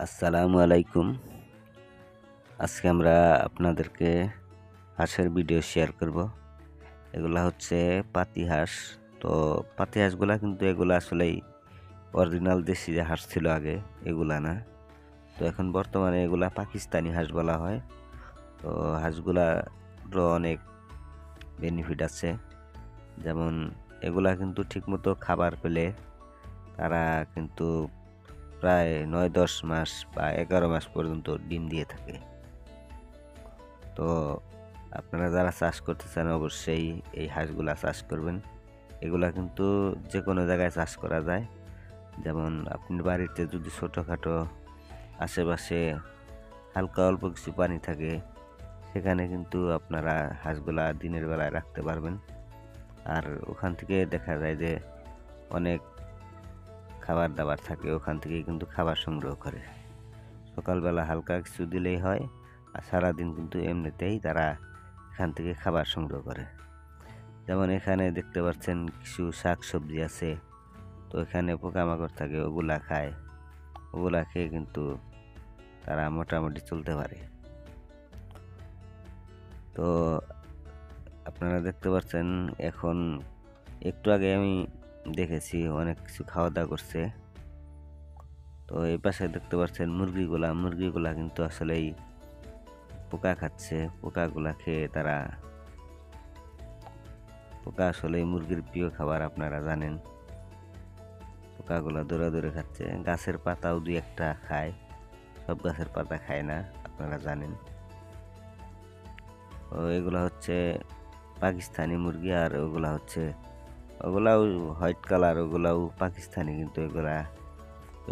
আসসালামু আলাইকুম। আজকে আমরা আপনাদেরকে হাঁসের ভিডিও শেয়ার করব। এগুলা হচ্ছে পাতি হাঁস। তো পাতি হাঁসগুলা কিন্তু এগুলা আসলেই অরিজিনাল দেশি যে হাঁস ছিল আগে, এগুলা না। তো এখন বর্তমানে এগুলা পাকিস্তানি হাঁস বলা হয়। তো হাঁসগুলারও অনেক বেনিফিট আছে। যেমন এগুলা কিন্তু ঠিকমতো খাবার পেলে তারা কিন্তু প্রায় নয় দশ মাস বা এগারো মাস পর্যন্ত ডিম দিয়ে থাকে। তো আপনারা যারা চাষ করতে চান অবশ্যই এই হাঁসগুলা চাষ করবেন। এগুলা কিন্তু যে কোনো জায়গায় চাষ করা যায়। যেমন আপনি বাড়িতে যদি ছোটোখাটো আশেপাশে হালকা অল্প কিছু পানি থাকে, সেখানে কিন্তু আপনারা হাঁসগুলা দিনের বেলায় রাখতে পারবেন। আর ওখান থেকে দেখা যায় যে অনেক খাবার দাবার থাকে, ওখান থেকে কিন্তু খাবার সংগ্রহ করে। সকালবেলা হালকা কিছু দিলেই হয়, আর সারাদিন কিন্তু এমনিতেই তারা এখান থেকে খাবার সংগ্রহ করে। যেমন এখানে দেখতে পাচ্ছেন কিছু শাক সবজি আছে, তো এখানে পোকামাকড় থাকে, ওগুলা খায়। ওগুলা খেয়ে কিন্তু তারা মোটামুটি চলতে পারে। তো আপনারা দেখতে পাচ্ছেন, এখন একটু আগে আমি দেখেছি, অনেক কিছু খাওয়া দাওয়া করছে। তো এই পাশে দেখতে পাচ্ছেন মুরগিগুলা। মুরগিগুলা কিন্তু আসলেই পোকা খাচ্ছে। পোকাগুলা খেয়ে তারা পোকা আসলে মুরগির প্রিয় খাবার আপনারা জানেন। পোকাগুলা দৌড়া দৌড়ে খাচ্ছে। গাছের পাতাও দুই একটা খায়। সব গাছের পাতা খায় না, আপনারা জানেন। ও এগুলা হচ্ছে পাকিস্তানি মুরগি আর ওগুলা হচ্ছে ওগুলাও হোয়াইট কালার ওগুলাও পাকিস্তানি কিন্তু এগুলা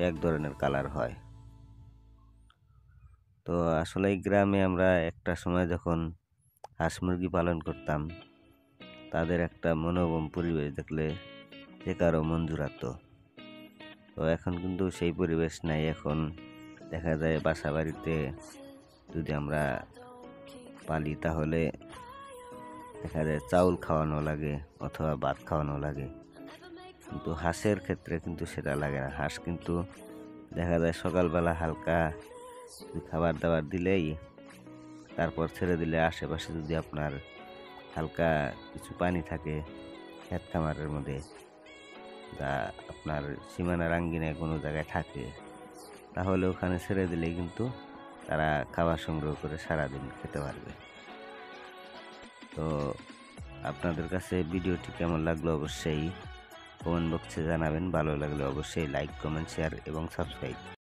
এক ধরনের কালার হয়। তো আসলে এই গ্রামে আমরা একটা সময় যখন হাঁস মুরগি পালন করতাম, তাদের একটা মনোরম পরিবেশ দেখলে যে কারও জুড়াতো। তো এখন কিন্তু সেই পরিবেশ নাই, এখন দেখা যায় বাসা বাড়িতে যদি আমরা পালি তাহলে দেখা যায় চাউল খাওয়ানো লাগে অথবা ভাত খাওয়ানো লাগে। কিন্তু হাঁসের ক্ষেত্রে কিন্তু সেটা লাগে না। হাঁস কিন্তু দেখা যায় সকালবেলা হালকা খাবার দাবার দিলেই তারপর ছেড়ে দিলে আশেপাশে যদি আপনার হালকা কিছু পানি থাকে ক্ষেত খামারের মধ্যে যা আপনার সীমানা রাঙ্গিনায় কোনো জায়গায় থাকে, তাহলে ওখানে ছেড়ে দিলেই কিন্তু তারা খাবার সংগ্রহ করে সারাদিন খেতে পারবে। তো আপনাদের কাছে ভিডিওটি কেমন লাগল অবশ্যই কমেন্ট বক্সে জানাবেন। ভালো লাগলে অবশ্যই লাইক, কমেন্ট, শেয়ার এবং সাবস্ক্রাইব।